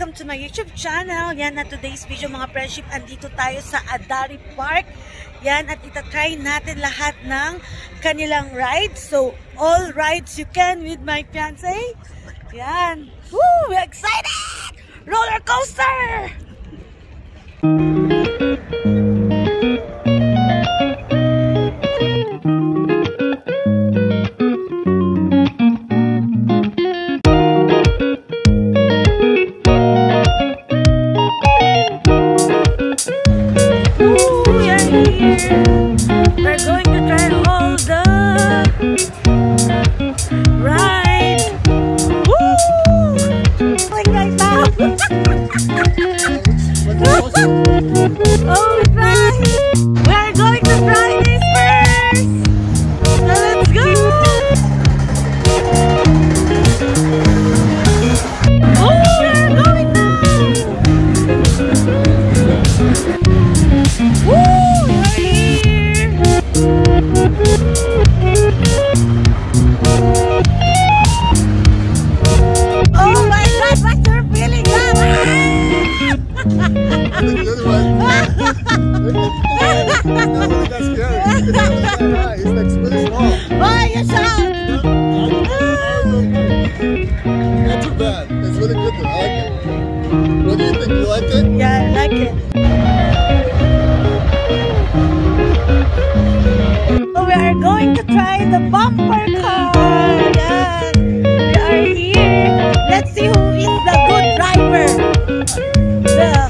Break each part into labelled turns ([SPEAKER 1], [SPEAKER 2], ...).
[SPEAKER 1] welcome to my YouTube channel. Yan na today's video mga friendship, andito tayo sa Adari Park. Yan at itatry natin lahat ng kanilang rides. So, all rides you can with my fiancé. Yan. Woo! We're excited! Roller coaster! We're going to try all the rides. Woo! Now. oh, we. Thank you.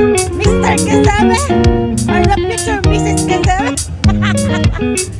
[SPEAKER 1] Mr. ¿Qué sabe? Or the picture Mrs. ¿Qué sabe?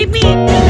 [SPEAKER 1] Give me...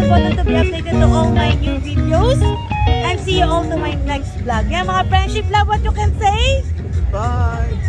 [SPEAKER 1] bell button to be updated to all my new videos. And see you all to my next vlog. Yeah, mga friendship love, what you can say?
[SPEAKER 2] Bye!